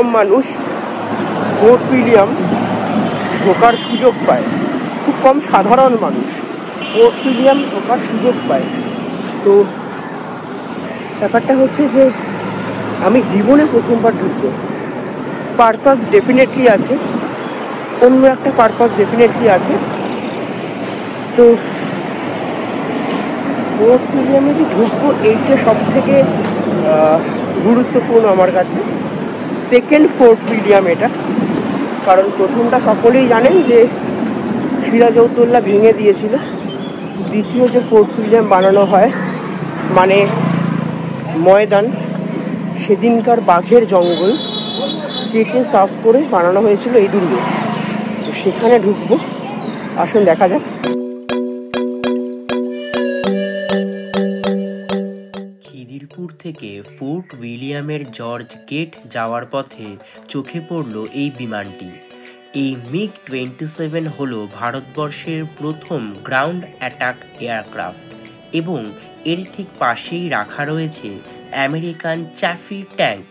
কম মানুষ fort William ঢোকার সুযোগ পায়। খুব কম সাধারণ মানুষ ফোর্ট উইলিয়াম ঢোকার সুযোগ পায়। তো ব্যাপারটা হচ্ছে যে আমি জীবনে প্রথমবার ঢুকবো। পারপাস ডেফিনেটলি আছে। অন্য একটা পারপাস ডেফিনেটলি আছে। তো ফোর্ট উইলিয়ামে যে ঢুকবো, এইটা সব থেকে গুরুত্বপূর্ণ আমার কাছে। সেকেন্ড ফোর্ট উইলিয়াম এটা। কারণ প্রথমটা সকলেই জানেন যে সিরাজউদ্দৌল্লা ভেঙে দিয়েছিল। দ্বিতীয় যে ফোর্ট উইলিয়াম বানানো হয় মানে ময়দান, সেদিনকার বাঘের জঙ্গল, কেটে সাফ করে বানানো হয়েছিল এই দুর্গ। তো সেখানে ঢুকবো। আসুন দেখা যাক। থেকে ফোর্ট উইলিয়ামের জর্জ গেট যাওয়ার পথে চোখে পড়ল এই বিমানটি। এই মিগ টোয়েন্টি সেভেন হল ভারতবর্ষের প্রথম গ্রাউন্ড অ্যাটাক এয়ারক্রাফট এবং এর ঠিক পাশেই রাখা রয়েছে আমেরিকান চ্যাফি ট্যাঙ্ক,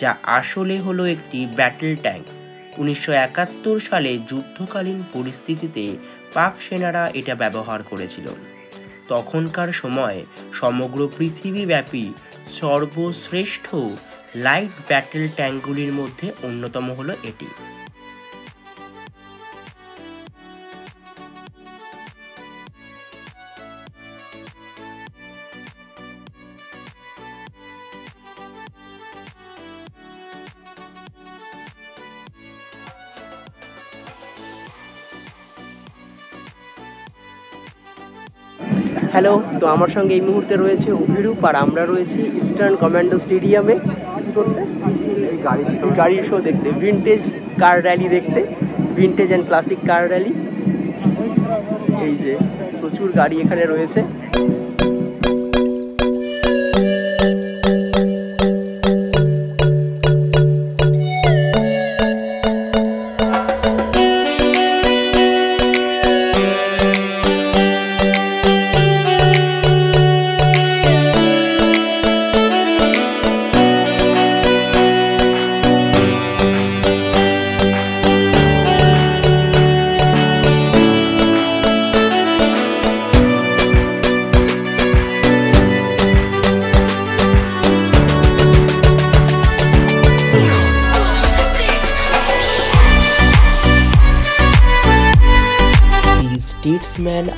যা আসলে হলো একটি ব্যাটেল ট্যাঙ্ক। উনিশশো একাত্তর সালে যুদ্ধকালীন পরিস্থিতিতে পাক সেনারা এটা ব্যবহার করেছিল। তখনকার সময় সমগ্র পৃথিবীব্যাপী সর্বশ্রেষ্ঠ লাইট ব্যাটেল ট্যাঙ্কগুলির মধ্যে অন্যতম হলো এটি। হ্যালো তো আমার সঙ্গে এই মুহূর্তে রয়েছে অভিরূপ আর আমরা রয়েছি ইস্টার্ন কমান্ডো স্টেডিয়ামে গাড়ি শো দেখতে ভিনটেজ কার র্যালি দেখতে vintage and classic car rally এই যে প্রচুর গাড়ি এখানে রয়েছে।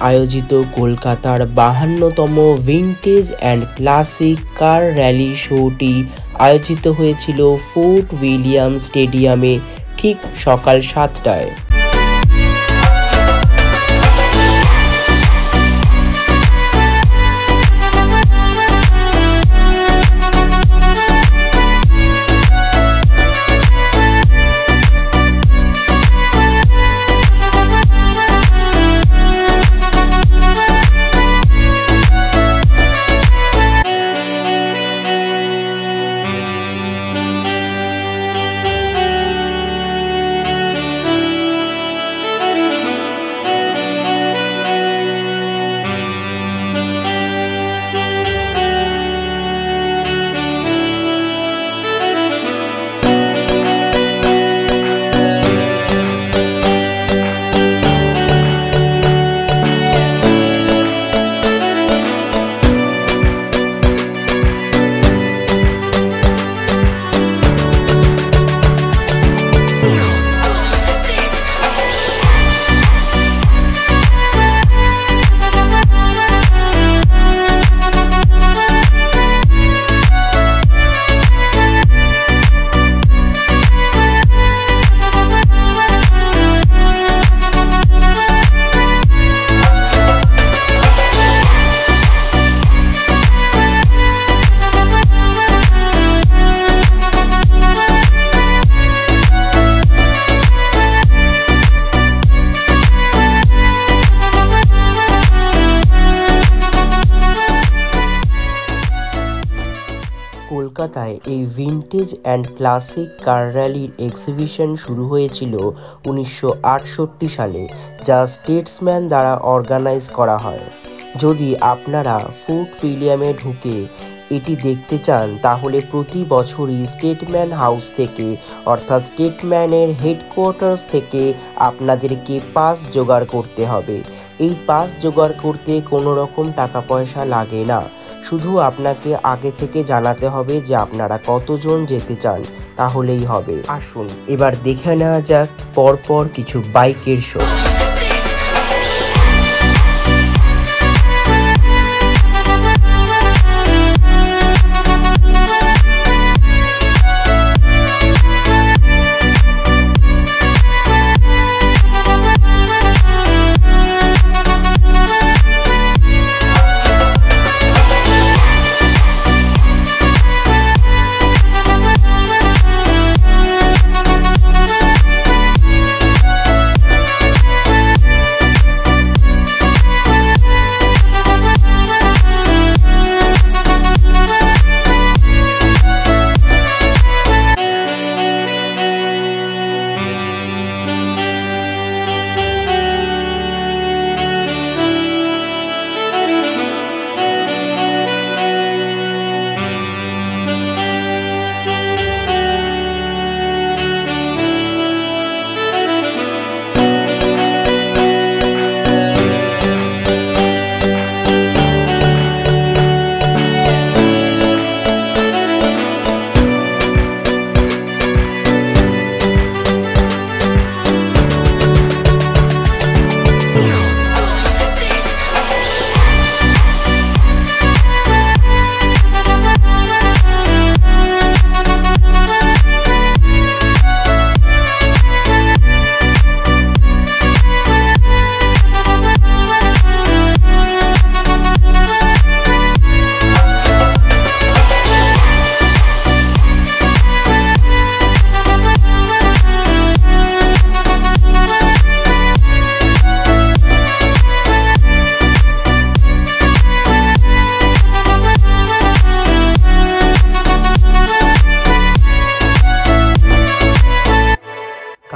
আয়োজিত কলকাতার বাহান্নতম vintage and classic car rally শোটি আয়োজিত হয়েছিল ফোর্ট উইলিয়াম স্টেডিয়ামে ঠিক সকাল সাতটায়। কলকাতায় এই ভিন্টেজ অ্যান্ড ক্লাসিক কার র্যালির এক্সিবিশন শুরু হয়েছিল উনিশশো আটষট্টি সালে, যা স্টেটসম্যান দ্বারা অর্গানাইজ করা হয়। যদি আপনারা ফোর্ট উইলিয়ামে ঢুকে এটি দেখতে চান, তাহলে প্রতি বছরই স্টেটম্যান হাউস থেকে, অর্থাৎ স্টেটম্যানের হেডকোয়ার্টার্স থেকে আপনাদেরকে পাস জোগাড় করতে হবে। এই পাস জোগাড় করতে কোনো রকম টাকা পয়সা লাগে না। শুধু আপনাকে আগে থেকে জানাতে হবে যে আপনারা কতজন যেতে চান, তাহলেই হবে। আসুন, এবার দেখে নেওয়া যাক পরপর কিছু বাইকের শো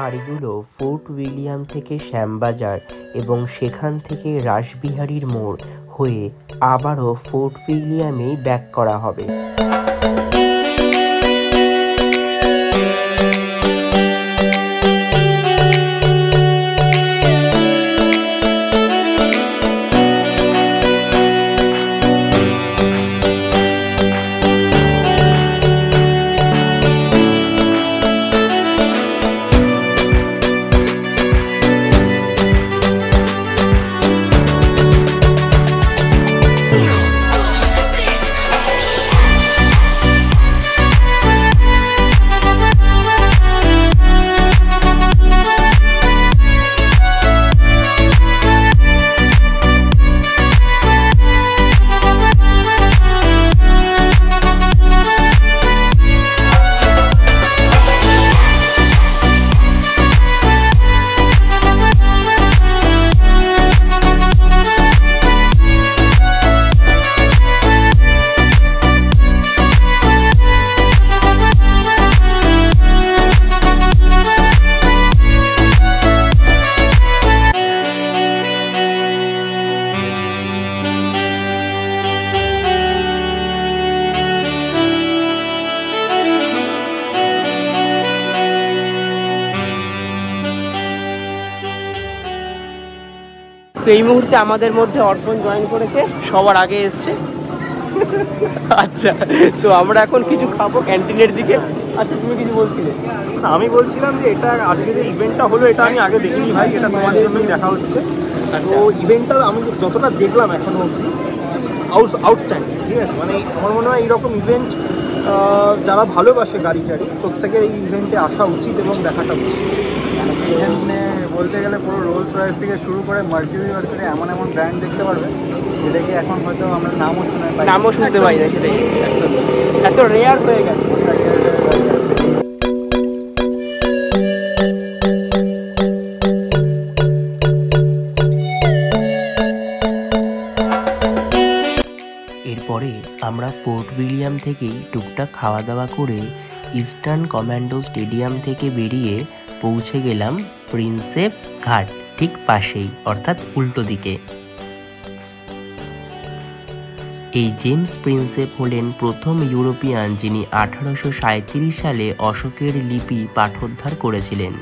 গাড়িগুলো ফোর্ট উইলিয়াম থেকে শ্যামবাজার এবং সেখান থেকে রাসবিহারীর মোড় হয়ে আবারও ফোর্ট উইলিয়ামেই ব্যাক করা হবে। তো এই মুহূর্তে আমাদের মধ্যে অর্পণ জয়েন করেছে সবার আগে এসছে। আচ্ছা তো আমরা এখন কিছু খাব ক্যান্টিনের দিকে। আচ্ছা তুমি কিছু বলছিলে? আমি বলছিলাম যে এটা আজকে যে ইভেন্টটা হলো এটা আমি আগে দেখিনি ভাই এটা তোমার জন্যই দেখা হচ্ছে। তো ইভেন্টটা আমি যতটা দেখলাম এখনও অবধি আউট আউটস্ট্যান্ডিং ঠিক আছে? মানে আমার মনে হয় এইরকম ইভেন্ট যারা ভালোবাসে গাড়ি টাড়ি প্রত্যেকের এই ইভেন্টে আসা উচিত এবং দেখাটা উচিত। এখানে বলতে গেলে পুরো রোলস রয়েস থেকে শুরু করে মার্কিউরি অর্থে এমন এমন ব্র্যান্ড দেখতে পারবে যেটাকে এখন হয়তো আমরা নামও শুনে পাই নামও শুনতে পাই না সেটাই। এত রেয়ার হয়ে গেছে এরপরে আমরা ফোর্ট উইলিয়াম থেকেই টুকটাক খাওয়া দাওয়া করে ইস্টার্ন কমান্ডো স্টেডিয়াম থেকে বেরিয়ে পৌঁছে গেলাম প্রিন্সেপ ঘাট ঠিক পাশেই, অর্থাৎ উল্টো দিকে। এই জেমস প্রিন্সেপ হলেন প্রথম ইউরোপিয়ান যিনি আঠারোশো সালে অশোকের লিপি পাঠোদ্ধার করেছিলেন।